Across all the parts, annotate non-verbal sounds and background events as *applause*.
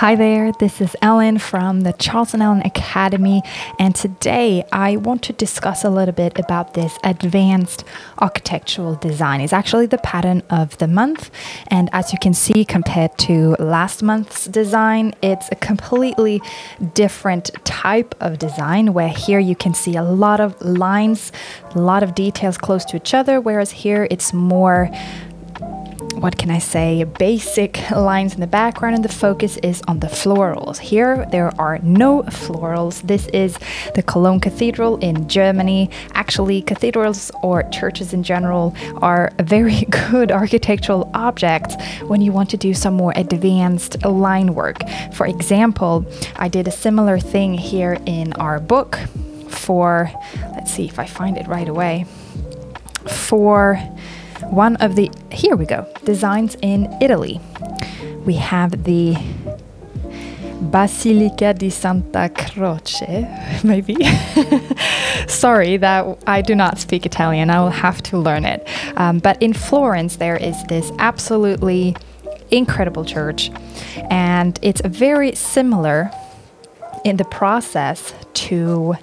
Hi there, this is Elin from the Charles and Elin Academy, and today I want to discuss a little bit about this advanced architectural design. It's actually the pattern of the month, and as you can see, compared to last month's design, it's a completely different type of design. Where here you can see a lot of lines, a lot of details close to each other, whereas here it's more what can I say, basic lines in the background, and the focus is on the florals. Here, there are no florals. This is the Cologne Cathedral in Germany. Actually, cathedrals or churches in general are very *laughs* good architectural objects when you want to do some more advanced line work. For example, I did a similar thing here in our book for, let's see if I find it right away, for one of the, here we go, designs in Italy. We have the Basilica di Santa Croce, *laughs* maybe. *laughs* Sorry that I do not speak Italian, I will have to learn it. Um, but in Florence, there is this absolutely incredible church, and it's very similar in the process to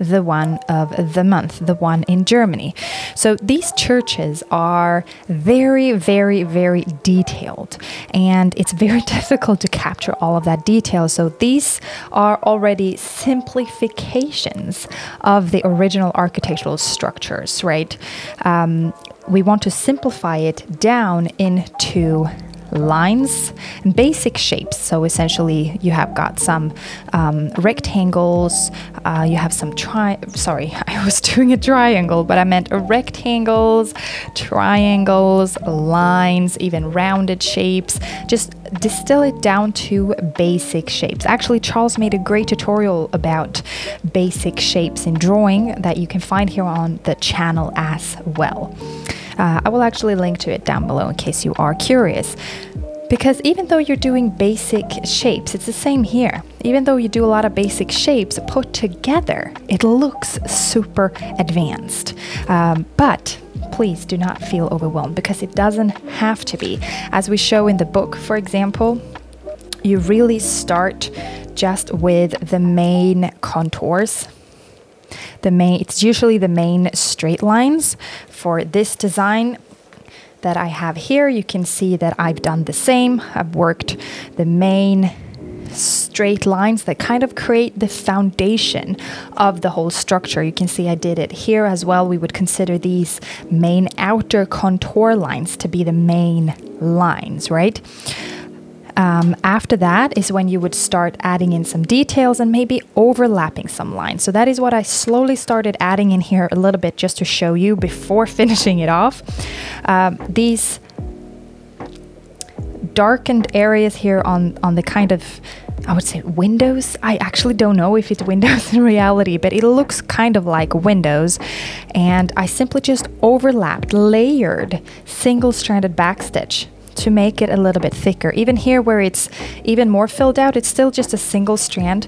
the one of the month, the one in Germany. So these churches are very, very, very detailed, and it's very *laughs* difficult to capture all of that detail. So these are already simplifications of the original architectural structures, right? Um, we want to simplify it down into lines and basic shapes. So essentially, you have got some um, rectangles. Uh, you have some tri. Sorry, *laughs* I was doing a triangle, but I meant rectangles, triangles, lines, even rounded shapes. Just distill it down to basic shapes. Actually, Charles made a great tutorial about basic shapes in drawing that you can find here on the channel as well. Uh, I will actually link to it down below in case you are curious. Because even though you're doing basic shapes, it's the same here. Even though you do a lot of basic shapes put together, it looks super advanced. Um, but please do not feel overwhelmed because it doesn't have to be. As we show in the book, for example, you really start just with the main contours the main it's usually the main straight lines for this design that I have here you can see that I've done the same I've worked the main straight lines that kind of create the foundation of the whole structure. You can see I did it here as well. We would consider these main outer contour lines to be the main lines, right? Um, after that is when you would start adding in some details and maybe overlapping some lines. So that is what I slowly started adding in here a little bit just to show you before *laughs* finishing it off. Um, these darkened areas here on, on the kind of I would say windows. I actually don't know if it's windows *laughs* in reality, but it looks kind of like windows. And I simply just overlapped, layered single stranded backstitch to make it a little bit thicker. Even here where it's even more filled out, it's still just a single strand,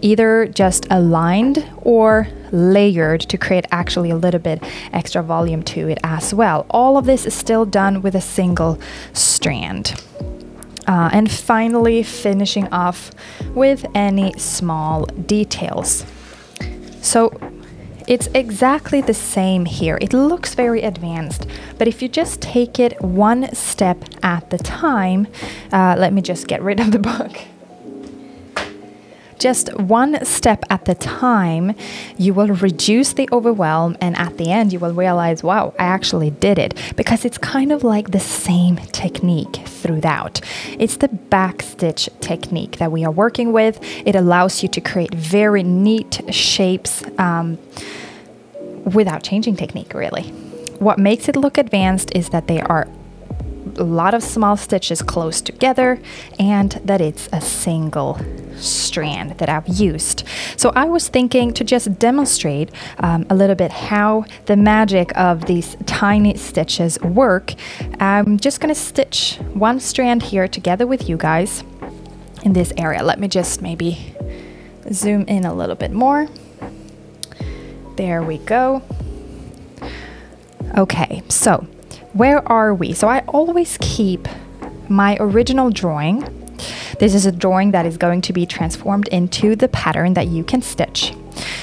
either just aligned or layered to create actually a little bit extra volume to it as well. All of this is still done with a single strand. Uh, and finally finishing off with any small details. So it's exactly the same here. It looks very advanced, but if you just take it one step at the time, uh, let me just get rid of the book just one step at the time, you will reduce the overwhelm, and at the end, you will realize, wow, I actually did it. Because it's kind of like the same technique throughout. It's the backstitch technique that we are working with. It allows you to create very neat shapes um, without changing technique, really. What makes it look advanced is that they are a lot of small stitches close together and that it's a single strand that I've used. So I was thinking to just demonstrate um, a little bit how the magic of these tiny stitches work. I'm just going to stitch one strand here together with you guys in this area. Let me just maybe zoom in a little bit more. There we go. Okay, so where are we? So I always keep my original drawing This is a drawing that is going to be transformed into the pattern that you can stitch.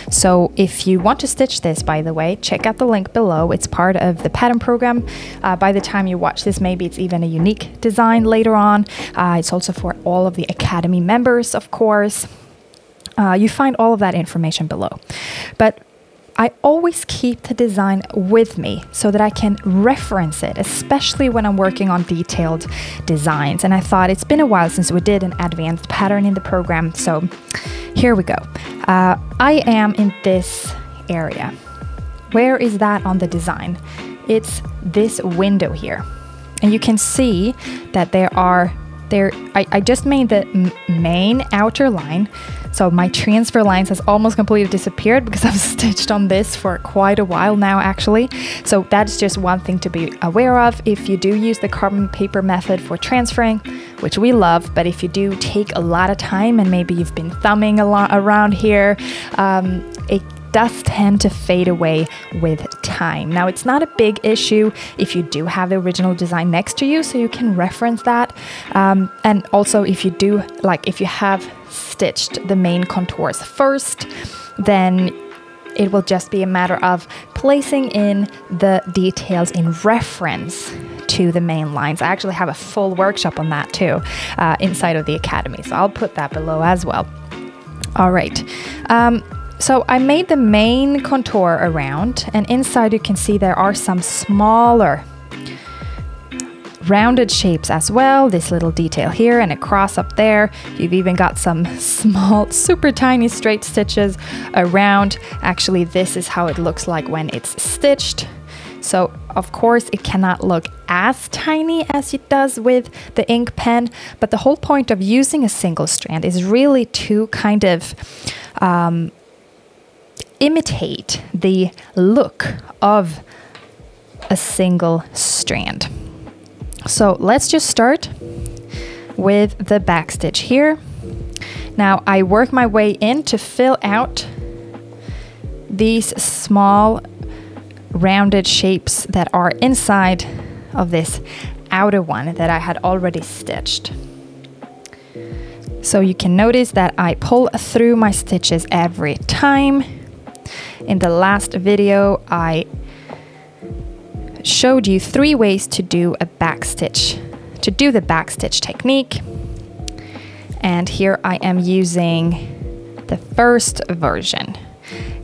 So if you want to stitch this, by the way, check out the link below. It's part of the pattern program. Uh, by the time you watch this, maybe it's even a unique design later on. Uh, it's also for all of the Academy members, of course. Uh, you find all of that information below. But I always keep the design with me so that I can reference it, especially when I'm working on detailed designs. And I thought it's been a while since we did an advanced pattern in the program, so here we go. Uh, I am in this area. Where is that on the design? It's this window here. And you can see that there are there I, I just made the main outer line so my transfer lines has almost completely disappeared because *laughs* I've stitched on this for quite a while now actually. So that's just one thing to be aware of if you do use the carbon paper method for transferring, which we love, but if you do take a lot of time and maybe you've been thumbing a lot around here, um, it does tend to fade away with time. Now, it's not a big issue if you do have the original design next to you, so you can reference that. Um, and also, if you do, like, if you have stitched the main contours first, then it will just be a matter of placing in the details in reference to the main lines. I actually have a full workshop on that too uh, inside of the Academy, so I'll put that below as well. All right. Um, so I made the main contour around and inside you can see there are some smaller rounded shapes as well. This little detail here and a cross up there. You've even got some *laughs* small, super tiny straight stitches around. Actually, this is how it looks like when it's stitched. So of course it cannot look as tiny as it does with the ink pen, but the whole point of using a single strand is really to kind of um, imitate the look of a single strand. So let's just start with the back stitch here. Now I work my way in to fill out these small rounded shapes that are inside of this outer one that I had already stitched. So you can notice that I pull through my stitches every time in the last video, I showed you three ways to do a backstitch, to do the backstitch technique. And here I am using the first version.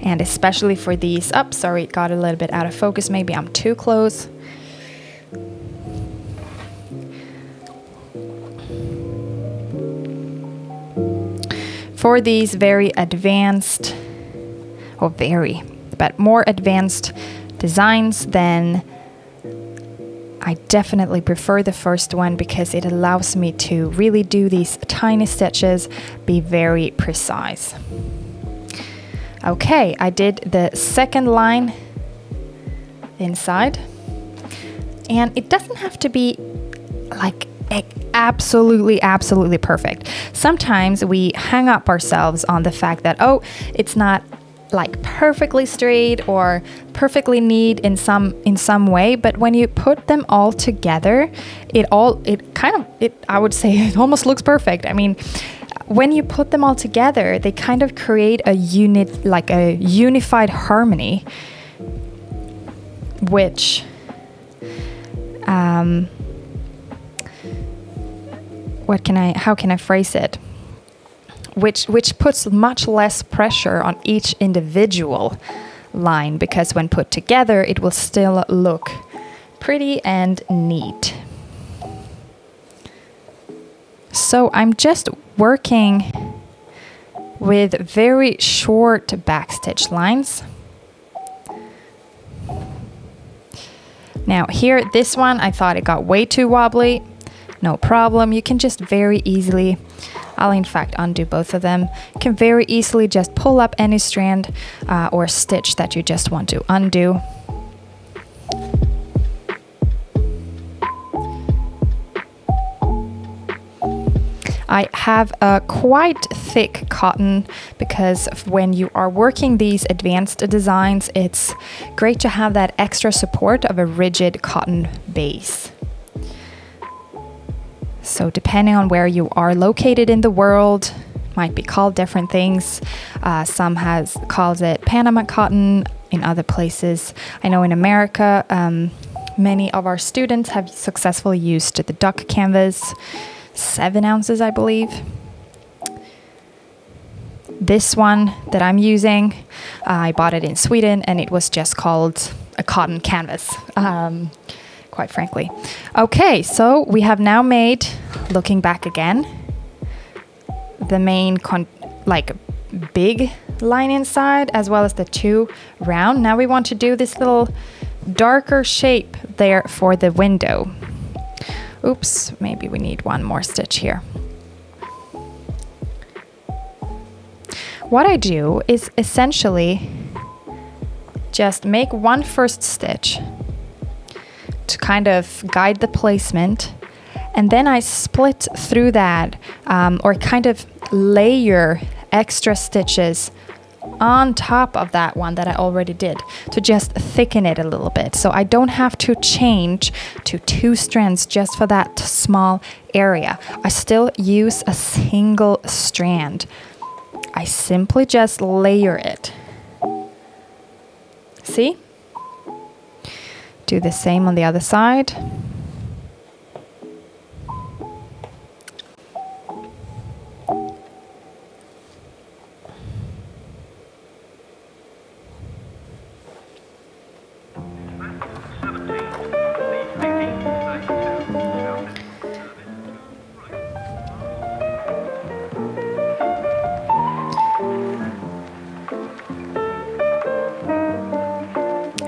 And especially for these, up, oh, sorry, it got a little bit out of focus. Maybe I'm too close. For these very advanced or very, but more advanced designs, then I definitely prefer the first one because it allows me to really do these tiny stitches, be very precise. Okay, I did the second line inside and it doesn't have to be like absolutely, absolutely perfect. Sometimes we hang up ourselves on the fact that, oh, it's not like perfectly straight or perfectly neat in some in some way but when you put them all together it all it kind of it i would say *laughs* it almost looks perfect. I mean when you put them all together they kind of create a unit like a unified harmony which um what can i how can i phrase it which which puts much less pressure on each individual line because when put together it will still look pretty and neat. So I'm just working with very short backstitch lines. Now here, this one, I thought it got way too wobbly. No problem, you can just very easily I'll in fact undo both of them. You can very easily just pull up any strand uh, or stitch that you just want to undo. I have a quite thick cotton because when you are working these advanced designs, it's great to have that extra support of a rigid cotton base. So, depending on where you are located in the world, might be called different things. Uh, some has calls it Panama cotton. In other places, I know in America, um, many of our students have successfully used the duck canvas, seven ounces, I believe. This one that I'm using, uh, I bought it in Sweden, and it was just called a cotton canvas. Um, quite frankly. Okay, so we have now made, looking back again, the main con- like big line inside as well as the two round. Now we want to do this little darker shape there for the window. Oops, maybe we need one more stitch here. What I do is essentially just make one first stitch to kind of guide the placement and then I split through that um, or kind of layer extra stitches on top of that one that I already did to just thicken it a little bit. So I don't have to change to two strands just for that small area. I still use a single strand. I simply just layer it. See? Do the same on the other side.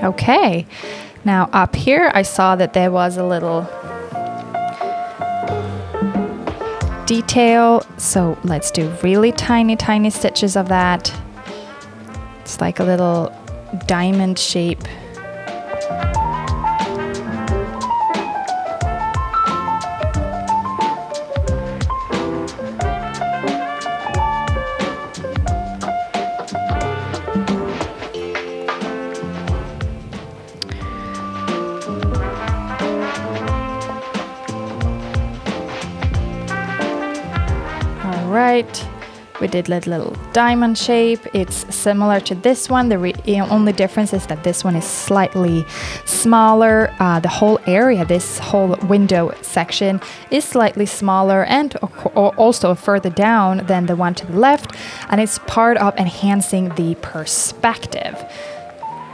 Okay, now up here I saw that there was a little detail, so let's do really tiny, tiny stitches of that. It's like a little diamond shape right. We did a little diamond shape. It's similar to this one. The only difference is that this one is slightly smaller. Uh, the whole area, this whole window section, is slightly smaller and also further down than the one to the left. And it's part of enhancing the perspective.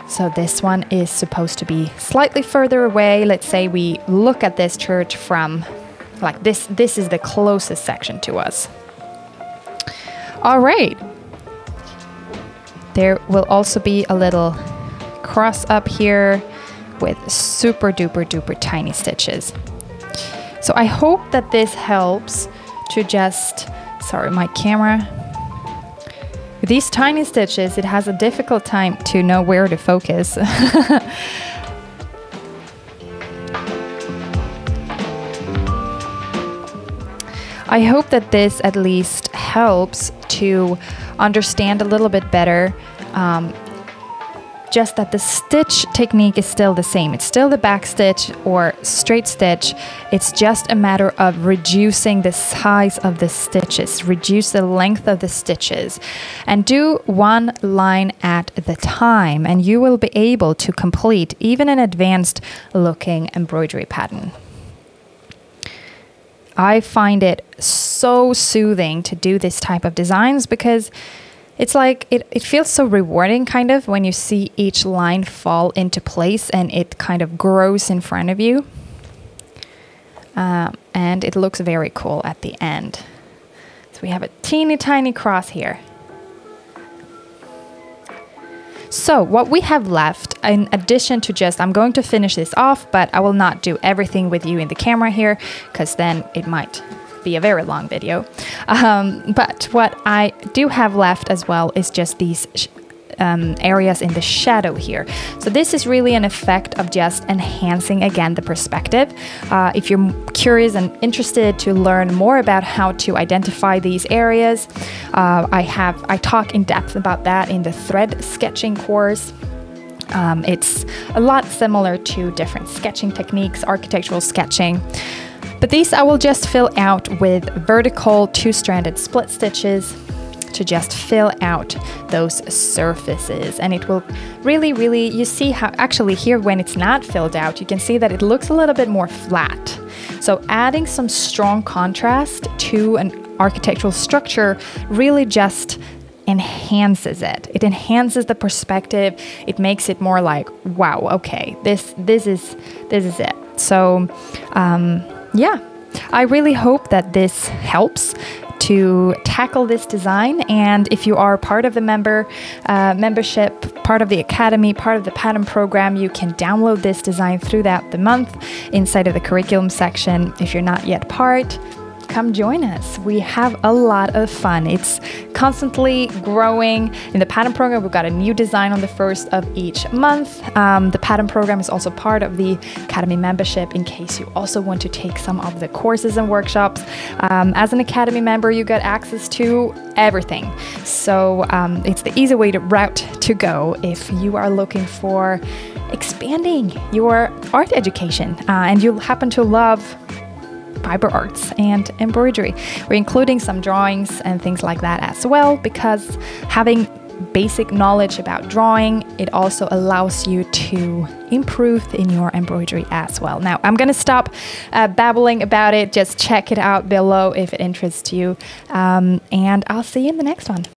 So this one is supposed to be slightly further away. Let's say we look at this church from like this. This is the closest section to us. All right. There will also be a little cross up here with super duper duper tiny stitches. So I hope that this helps to just, sorry, my camera. With these tiny stitches, it has a difficult time to know where to focus. *laughs* I hope that this at least helps to understand a little bit better. Um, just that the stitch technique is still the same. It's still the back stitch or straight stitch. It's just a matter of reducing the size of the stitches, reduce the length of the stitches, and do one line at the time, and you will be able to complete even an advanced looking embroidery pattern. I find it so soothing to do this type of designs because it's like it, it feels so rewarding kind of when you see each line fall into place and it kind of grows in front of you. Um, and it looks very cool at the end. So we have a teeny tiny cross here. So what we have left, in addition to just, I'm going to finish this off, but I will not do everything with you in the camera here, because then it might be a very long video. Um, but what I do have left as well is just these um, areas in the shadow here. So this is really an effect of just enhancing again the perspective. Uh, if you're curious and interested to learn more about how to identify these areas, uh, I have I talk in depth about that in the thread sketching course. Um, it's a lot similar to different sketching techniques, architectural sketching. But these I will just fill out with vertical two-stranded split stitches to just fill out those surfaces. And it will really really you see how actually here when it's not filled out you can see that it looks a little bit more flat. So adding some strong contrast to an architectural structure really just enhances it. It enhances the perspective. It makes it more like wow okay this this is this is it. So um, yeah i really hope that this helps to tackle this design. And if you are part of the member uh, membership, part of the academy, part of the pattern program, you can download this design throughout the month inside of the curriculum section. If you're not yet part, come join us. We have a lot of fun. It's constantly growing. In the pattern program, we've got a new design on the first of each month. Um, the pattern program is also part of the Academy membership in case you also want to take some of the courses and workshops. Um, as an Academy member, you get access to everything. So um, it's the easy way to route to go if you are looking for expanding your art education uh, and you happen to love fiber arts and embroidery. We're including some drawings and things like that as well because having basic knowledge about drawing, it also allows you to improve in your embroidery as well. Now, I'm going to stop uh, babbling about it. Just check it out below if it interests you. Um, and I'll see you in the next one.